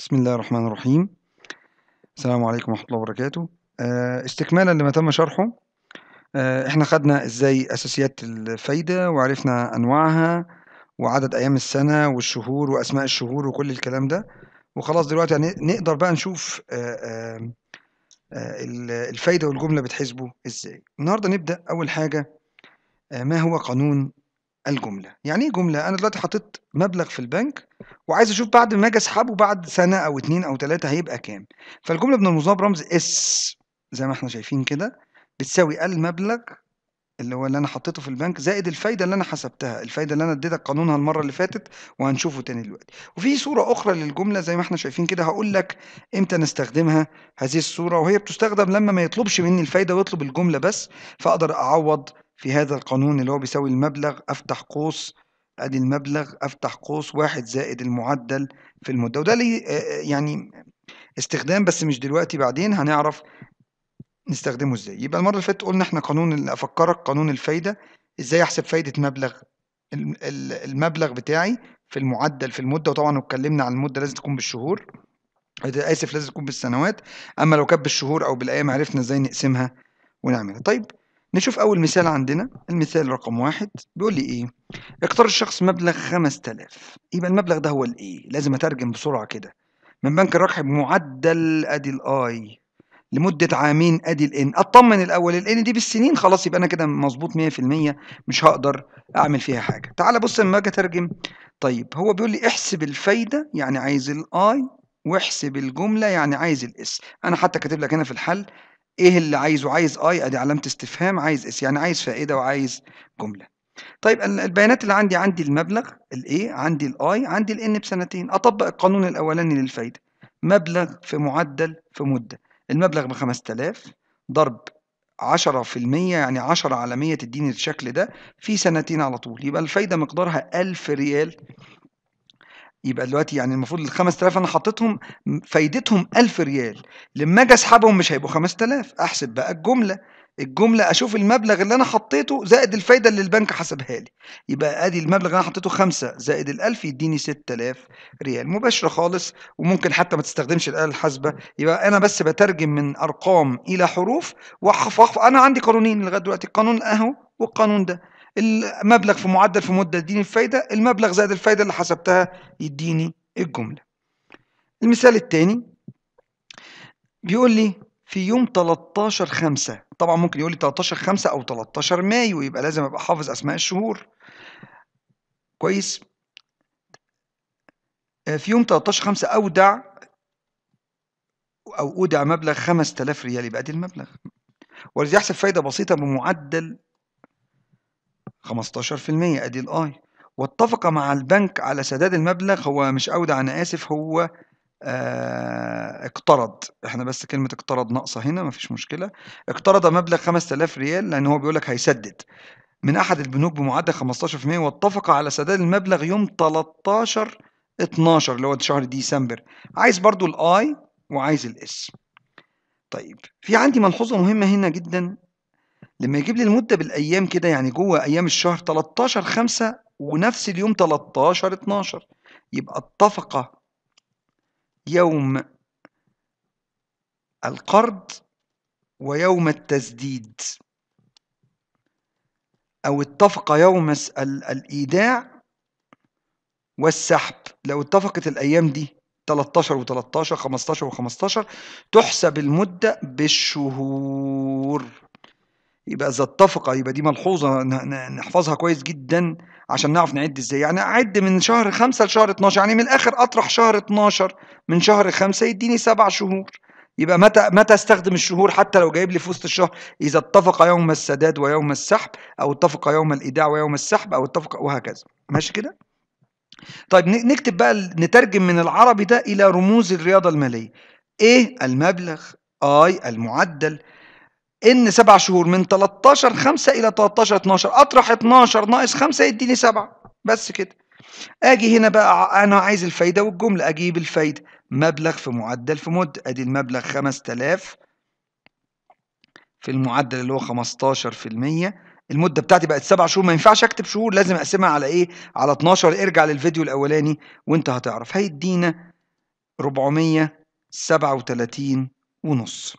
بسم الله الرحمن الرحيم. السلام عليكم ورحمة الله وبركاته. آه، استكمالا لما تم شرحه آه، إحنا خدنا إزاي أساسيات الفايدة وعرفنا أنواعها وعدد أيام السنة والشهور وأسماء الشهور وكل الكلام ده. وخلاص دلوقتي يعني نقدر بقى نشوف آه، ال- الفايدة والجملة بتحسبوا إزاي. النهاردة نبدأ أول حاجة ما هو قانون الجملة؟ يعني إيه جملة؟ أنا دلوقتي حطيت مبلغ في البنك وعايز أشوف بعد ما أجي أسحبه بعد سنة أو اتنين أو تلاتة هيبقى كام. فالجملة بنرمزها برمز اس زي ما إحنا شايفين كده بتساوي المبلغ اللي هو اللي أنا حطيته في البنك زائد الفايدة اللي أنا حسبتها الفايدة اللي أنا اديتك قانونها المرة اللي فاتت وهنشوفه تاني دلوقتي. وفي صورة أخرى للجملة زي ما إحنا شايفين كده هقول لك إمتى نستخدمها هذه الصورة وهي بتستخدم لما ما يطلبش مني الفايدة ويطلب الجملة بس فأقدر أعوض في هذا القانون اللي هو بيساوي المبلغ أفتح قوس أدي المبلغ أفتح قوس واحد زائد المعدل في المدة. وده ليه آه، يعني استخدام بس مش دلوقتي بعدين هنعرف نستخدمه إزاي. يبقى المرة اللي فاتت قلنا إحنا قانون اللي أفكرك قانون الفايدة. إزاي أحسب فايدة مبلغ الم- ال- المبلغ بتاعي في المعدل في المدة؟ وطبعا اتكلمنا عن المدة لازم تكون بالشهور. آسف لازم تكون بالسنوات. أما لو كانت بالشهور أو بالأيام عرفنا إزاي نقسمها ونعملها. طيب نشوف أول مثال عندنا المثال رقم واحد بيقول لي إيه؟ اقترض الشخص مبلغ 5000 يبقى المبلغ ده هو ال A؟ لازم أترجم بسرعة كده. من بنك الراجح بمعدل أدي ال I لمدة عامين أدي ال N أطمن الأول ال N دي بالسنين خلاص يبقى أنا كده مظبوط 100% مش هقدر أعمل فيها حاجة. تعال بص لما أجي أترجم. طيب هو بيقول لي احسب الفايدة يعني عايز ال I واحسب الجملة يعني عايز ال S أنا حتى كاتب لك هنا في الحل إيه اللي عايزه؟ عايز I أدي علامة استفهام عايز S يعني عايز فائدة وعايز جملة. طيب ال- البيانات اللي عندي عندي المبلغ ال A عندي ال I عندي ال N بسنتين. أطبق القانون الأولاني للفايدة. مبلغ في معدل في مدة. المبلغ ب 5000 ضرب 10% يعني 10 على 100 تديني الشكل ده في سنتين على طول. يبقى الفايدة مقدارها 1000 ريال يبقى دلوقتي يعني المفروض ال 5000 أنا حطيتهم فايدتهم 1000 ريال. لما أجي أسحبهم مش هيبقوا 5000 أحسب بقى الجملة. الجملة أشوف المبلغ اللي أنا حطيته زائد الفايدة اللي البنك حسبها لي. يبقى أدي المبلغ اللي أنا حطيته 5 زائد ال 1000 يديني 6000 ريال. مباشرة خالص. وممكن حتى ما تستخدمش الآلة الحاسبة. يبقى أنا بس بترجم من أرقام إلى حروف. واحفظ أنا عندي قانونين لغاية دلوقتي. القانون أهو والقانون ده. المبلغ في معدل في مدة يديني الفايدة المبلغ زائد الفايدة اللي حسبتها يديني الجملة. المثال الثاني بيقول لي في يوم 13 5 طبعا ممكن يقول لي 13 5 أو 13 مايو يبقى لازم أبقى حافظ أسماء الشهور. كويس. آه، في يوم 13 5 أودع أو أودع مبلغ 5000 ريال يبقى دي المبلغ. ولذا يحسب فايدة بسيطة بمعدل 15% أدي الآي. واتفق مع البنك على سداد المبلغ هو مش اودع أنا آسف هو آه، اقترض. إحنا بس كلمة اقترض ناقصة هنا مفيش مشكلة. اقترض مبلغ 5000 ريال لأن هو بيقول لك هيسدد. من أحد البنوك بمعدل 15% واتفق على سداد المبلغ يوم 13 12 اللي هو شهر ديسمبر. عايز برضو الآي وعايز الإس. طيب في عندي ملحوظة مهمة هنا جدا. لما يجيب لي المدة بالأيام كده يعني جوه أيام الشهر 13 5 ونفس اليوم 13 12 يبقى اتفق يوم القرض ويوم التسديد. أو اتفق يوم الإيداع والسحب. لو اتفقت الأيام دي 13 و13 15 و15 تحسب المدة بالشهور. يبقى إذا اتفق يبقى دي ن- نحفظها كويس جدا عشان نعرف نعد إزاي. يعني أعد من شهر 5 لشهر 12 يعني من الآخر أطرح شهر 12 من شهر 5 يديني سبع شهور. يبقى متى متى أستخدم الشهور حتى لو جايب لي في وسط الشهر؟ إذا اتفق يوم السداد ويوم السحب أو اتفق يوم الإيداع ويوم السحب أو اتفق وهكذا. ماشي كده؟ طيب نكتب بقى نترجم من العربي ده إلى رموز الرياضة المالية. إيه المبلغ اي المعدل إن سبع شهور من 13 5 إلى 13 12 أطرح 12 ناقص 5 يديني 7 بس كده. آجي هنا بقى أنا عايز الفايدة والجملة. أجيب الفايده مبلغ في معدل في مده أدي المبلغ 5000 في المعدل اللي هو 15% المدة بتاعتي بقت سبع شهور. ما ينفعش أكتب شهور. لازم أقسمها على إيه؟ على 12 ارجع للفيديو الأولاني وأنت هتعرف. هيدينا 437 ونص.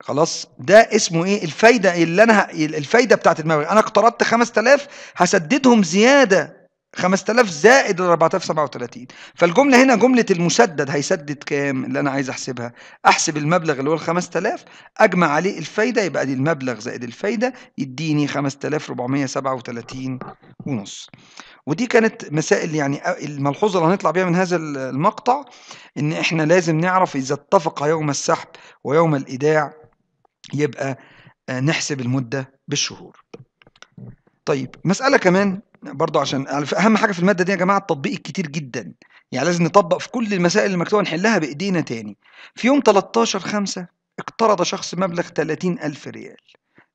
خلاص. ده اسمه إيه؟ الفايدة اللي أنا. الفايدة بتاعت المبلغ. أنا اقترضت 5000 هسددهم زيادة. 5000 زائد ال 4037 فالجملة هنا جملة المسدد هيسدد كام اللي أنا عايز أحسبها؟ أحسب المبلغ اللي هو ال 5000 أجمع عليه الفايدة يبقى دي المبلغ زائد الفايدة يديني 5437 ونص. ودي كانت مسائل يعني الملحوظة اللي هنطلع بيها من هذا المقطع إن إحنا لازم نعرف إذا اتفق يوم السحب ويوم الإيداع يبقى نحسب المدة بالشهور. طيب مسألة كمان برضو عشان أهم حاجة في المادة دي يا جماعة التطبيق الكتير جدا. يعني لازم نطبق في كل المسائل اللي مكتوبة نحلها بإيدينا تاني. في يوم 13 5 اقترض شخص مبلغ 30000 ريال.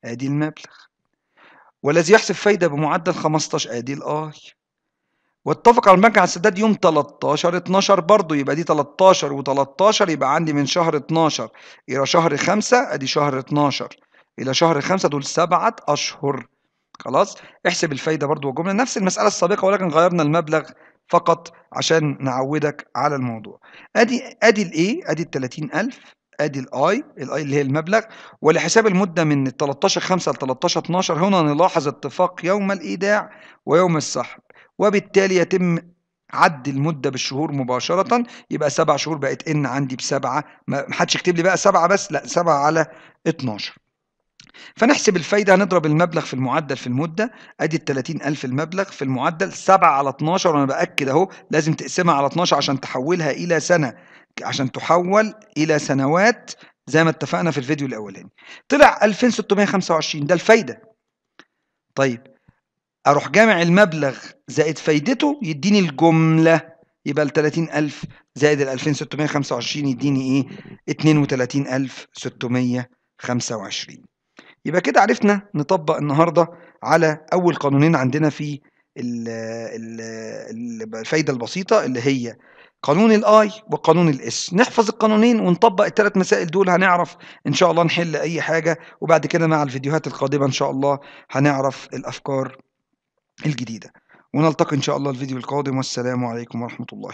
ادي المبلغ. والذي يحسب فايدة بمعدل 15 ادي الاي واتفق على البنك على السداد يوم 13 12 برضه يبقى دي 13 و13 يبقى عندي من شهر 12 إلى شهر 5 أدي شهر 12 إلى شهر 5 دول سبعة أشهر. خلاص؟ احسب الفايدة برضو والجملة. نفس المسألة السابقة ولكن غيرنا المبلغ فقط عشان نعودك على الموضوع. أدي أدي الايه أدي ال 30000 أدي ال I ال I اللي هي المبلغ. ولحساب المدة من 13 5 ل 13 12 هنا نلاحظ اتفاق يوم الإيداع ويوم السحب. وبالتالي يتم عد المدة بالشهور مباشرة. يبقى سبع شهور بقت n عندي بسبعة. ما حدش يكتب لي بقى سبعة بس لا سبعة على 12 فنحسب الفايدة هنضرب المبلغ في المعدل في المدة. أدي ال 30000 المبلغ في المعدل. 7 على 12 وأنا بأكد أهو لازم تقسمها على 12 عشان تحولها إلى سنة. عشان تحول إلى سنوات زي ما اتفقنا في الفيديو الأولاني. طلع 2625 ده الفايدة. طيب أروح جامع المبلغ زائد فايدته يديني الجملة يبقى ال 30000 زائد ال 2625 يديني إيه؟ 32625 يبقى كده عرفنا نطبق النهارده على أول قانونين عندنا في الفايدة البسيطة اللي هي قانون ال I وقانون ال S نحفظ القانونين ونطبق الثلاث مسائل دول هنعرف إن شاء الله نحل أي حاجة وبعد كده مع الفيديوهات القادمة إن شاء الله هنعرف الأفكار الجديدة. ونلتقي إن شاء الله الفيديو القادم. والسلام عليكم ورحمة الله.